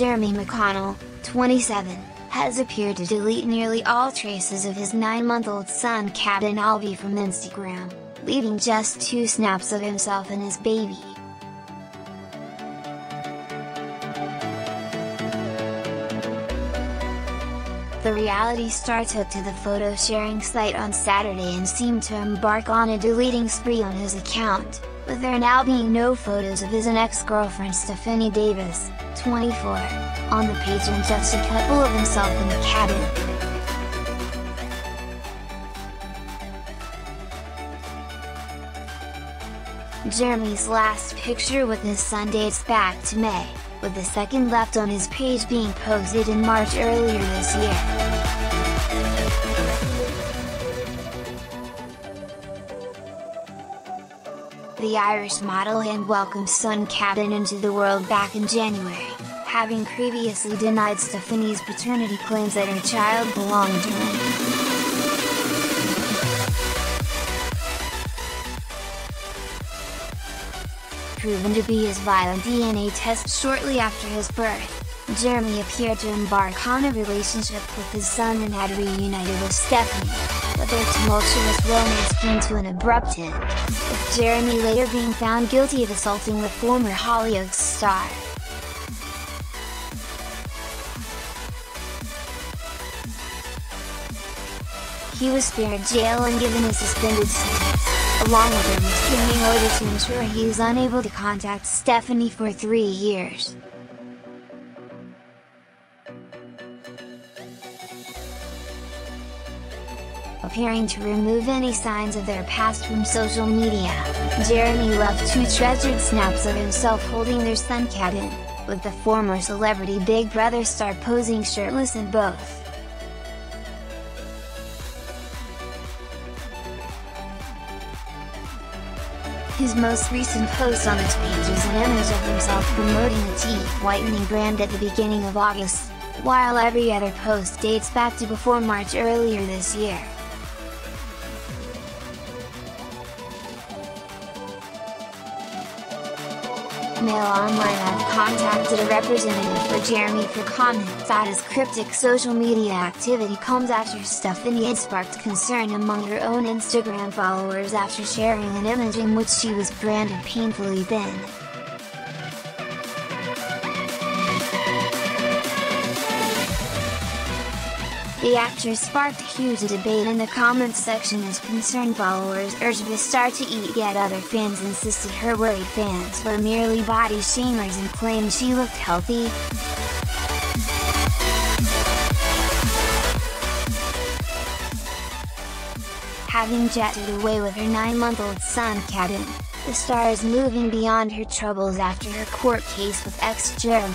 Jeremy McConnell, 27, has appeared to delete nearly all traces of his 9-month-old son Caben Albi from Instagram, leaving just two snaps of himself and his baby. The reality star took to the photo sharing site on Saturday and seemed to embark on a deleting spree on his account, with there now being no photos of his ex-girlfriend Stephanie Davis, 24, on the page and just a couple of himself in the cabin. Jeremy's last picture with his son dates back to May with the second left on his page being posted in March earlier this year. The Irish model and welcomed son Caben into the world back in January, having previously denied Stephanie's paternity claims that her child belonged to him. proven to be his violent DNA test shortly after his birth, Jeremy appeared to embark on a relationship with his son and had reunited with Stephanie, but their tumultuous romance came to an abrupt end, with Jeremy later being found guilty of assaulting the former Hollyoaks star. He was spared jail and given a suspended sentence along with a restraining order to ensure he is unable to contact Stephanie for three years. Appearing to remove any signs of their past from social media, Jeremy left two treasured snaps of himself holding their son Caben, with the former celebrity Big Brother star posing shirtless in both. His most recent post on his page is an image of himself promoting a teeth whitening brand at the beginning of August, while every other post dates back to before March earlier this year. Mail Online I've contacted a representative for Jeremy for comment that his cryptic social media activity comes after Stephanie had sparked concern among her own Instagram followers after sharing an image in which she was branded painfully thin. The actress sparked huge debate in the comments section as concerned followers urged the star to eat yet other fans insisted her worried fans were merely body shamers and claimed she looked healthy. Having jetted away with her 9-month-old son Caben, the star is moving beyond her troubles after her court case with ex-Jeremy.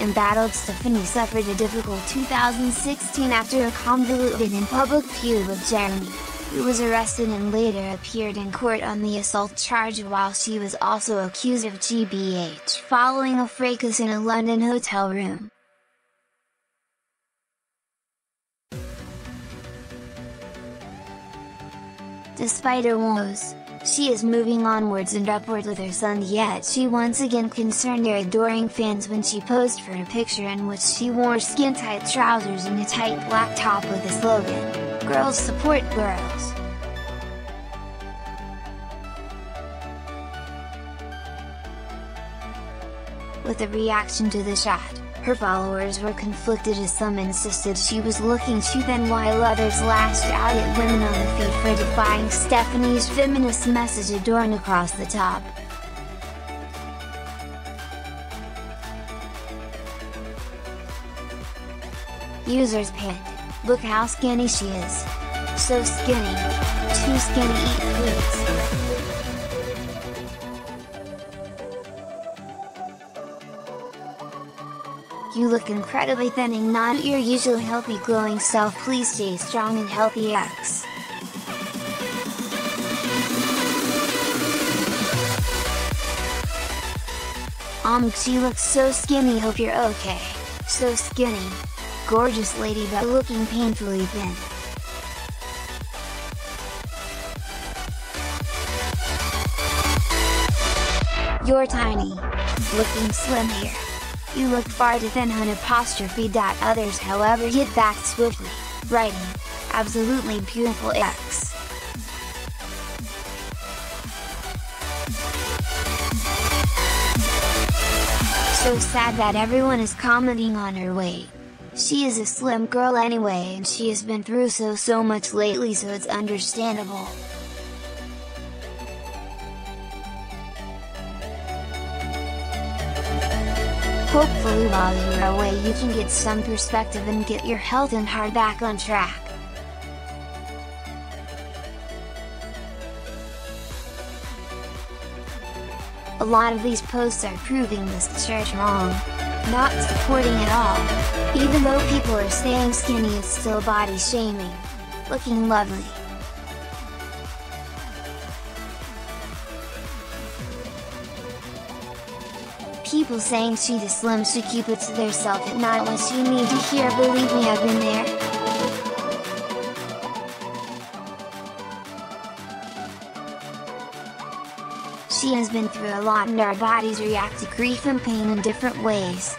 Embattled Stephanie suffered a difficult 2016 after a convoluted and public feud with Jeremy, who was arrested and later appeared in court on the assault charge while she was also accused of GBH following a fracas in a London hotel room. Despite her woes, she is moving onwards and upwards with her son yet she once again concerned her adoring fans when she posed for a picture in which she wore skin-tight trousers and a tight black top with the slogan, Girls Support Girls. With a reaction to the shot, her followers were conflicted as some insisted she was looking too thin while others lashed out at women on the feed for defying Stephanie's feminist message adorned across the top. Users pinned, look how skinny she is. So skinny. Too skinny eat please. You look incredibly thin and not your usual healthy glowing self please stay strong and healthy X. Um she looks so skinny hope you're okay, so skinny. Gorgeous lady but looking painfully thin. You're tiny. Looking slim here. You look far too thin on apostrophe. Others however hit back swiftly, writing, absolutely beautiful X. So sad that everyone is commenting on her weight. She is a slim girl anyway and she has been through so so much lately so it's understandable. Hopefully while you're away you can get some perspective and get your health and heart back on track. A lot of these posts are proving this church wrong. Not supporting at all. Even though people are saying skinny is still body shaming. Looking lovely. People saying she too slim should keep it to theirself at night what she need to hear believe me I've been there. She has been through a lot and our bodies react to grief and pain in different ways.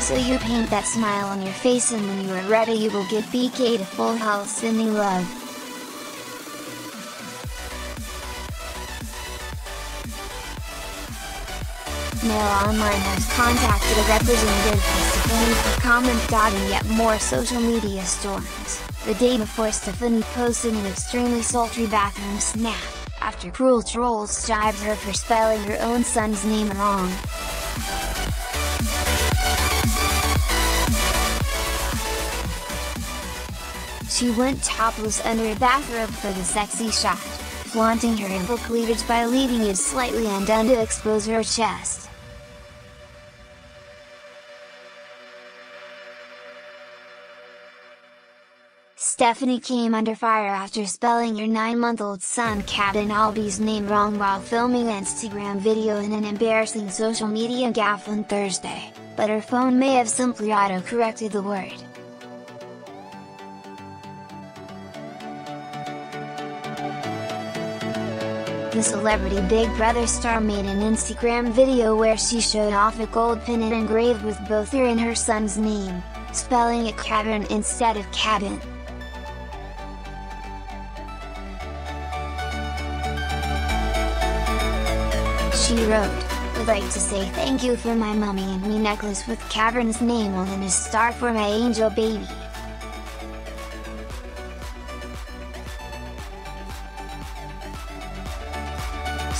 So you paint that smile on your face and when you are ready you will give BK to full health sending love. Mail Online has contacted a representative for Stephanie for comment. And yet more social media storms, the day before Stephanie posted an extremely sultry bathroom snap, after cruel trolls jibed her for spelling her own son's name wrong. She went topless under a bathrobe for the sexy shot, flaunting her ample cleavage by leaving it slightly undone to expose her chest. Stephanie came under fire after spelling her 9-month-old son Caben Albi's name wrong while filming an Instagram video in an embarrassing social media gaffe on Thursday, but her phone may have simply auto-corrected the word. The celebrity Big Brother star made an Instagram video where she showed off a gold pennant engraved with both her and her son's name, spelling it Kevin instead of Caben. She wrote, would like to say thank you for my mummy and me necklace with Caben's name on and a star for my angel baby.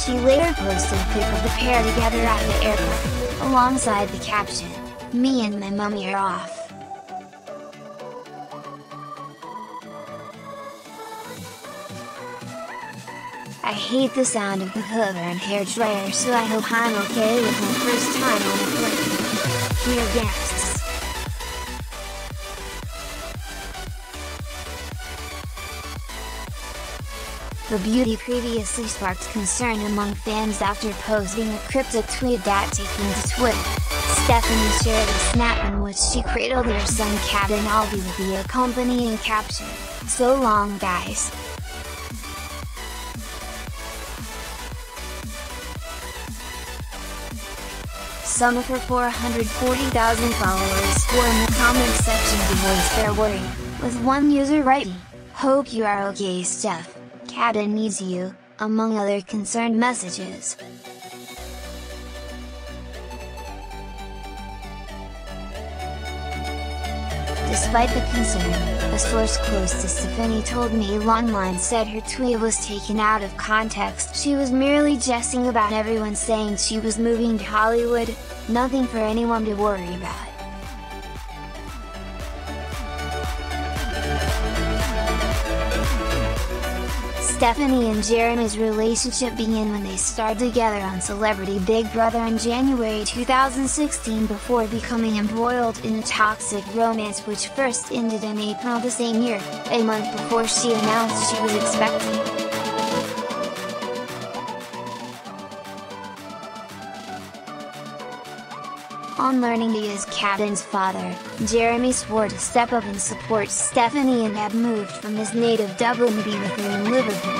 She later posted a pic of the pair together at the airport, alongside the caption, Me and my mummy are off. I hate the sound of the hoover and hair dryer so I hope I'm okay with my first time on a plane. Dear guests. The beauty previously sparked concern among fans after posting a cryptic tweet that taken to Twitter. Stephanie shared a snap in which she cradled her son Caben Albi with the accompanying caption, So long guys. Some of her 440,000 followers were in the comment section to voice their worry, with one user writing, Hope you are okay Steph, Caben needs you, among other concerned messages. Despite the concern, a source close to Stephanie told Mail Online said her tweet was taken out of context. She was merely jesting about everyone saying she was moving to Hollywood, nothing for anyone to worry about. Stephanie and Jeremy's relationship began when they starred together on Celebrity Big Brother in January 2016 before becoming embroiled in a toxic romance which first ended in April the same year, a month before she announced she was expecting. On learning he is Caben's father, Jeremy swore to step up and support Stephanie and have moved from his native Dublin to be with her in Liverpool.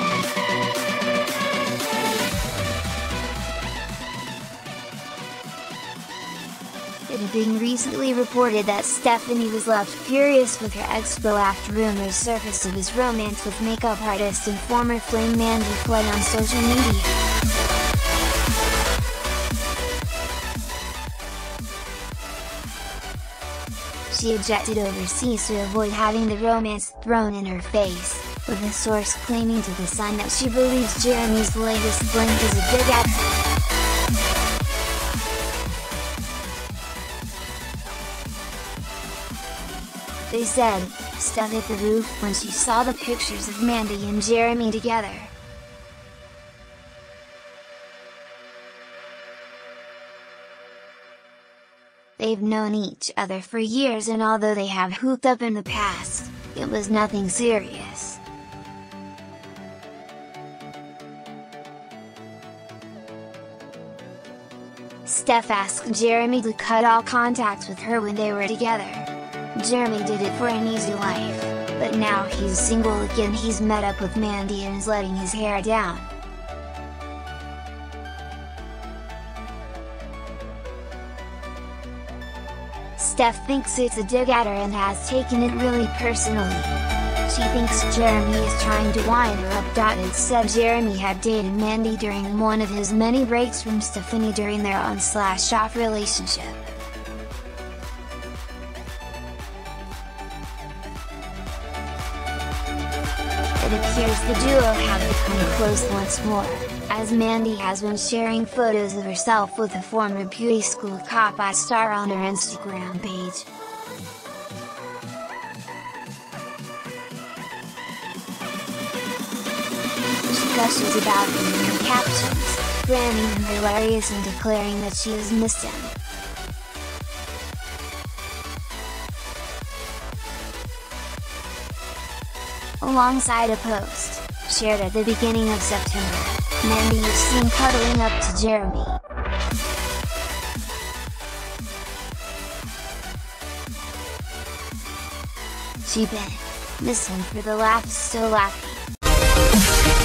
It had been recently reported that Stephanie was left furious with her ex Bill after rumors surfaced of his romance with makeup artist and former Flame Mandy Flay on social media. She ejected overseas to avoid having the romance thrown in her face, with a source claiming to The Sun that she believes Jeremy's latest fling is a big accident. They said, Steph at the roof when she saw the pictures of Mandy and Jeremy together. They've known each other for years and although they have hooked up in the past, it was nothing serious. Steph asked Jeremy to cut all contact with her when they were together. Jeremy did it for an easy life, but now he's single again he's met up with Mandy and is letting his hair down. Steph thinks it's a dig at her and has taken it really personally. She thinks Jeremy is trying to wind her up. It said Jeremy had dated Mandy during one of his many breaks from Stephanie during their on-slash-off relationship. it appears the duo have become close once more, as Mandy has been sharing photos of herself with a former beauty school cop I star on her Instagram page. She gushes about him in her captions, branding him hilarious and declaring that she has missed him. Alongside a post, shared at the beginning of September, Mandy is seen cuddling up to Jeremy. She miss him for the laughs so laughing.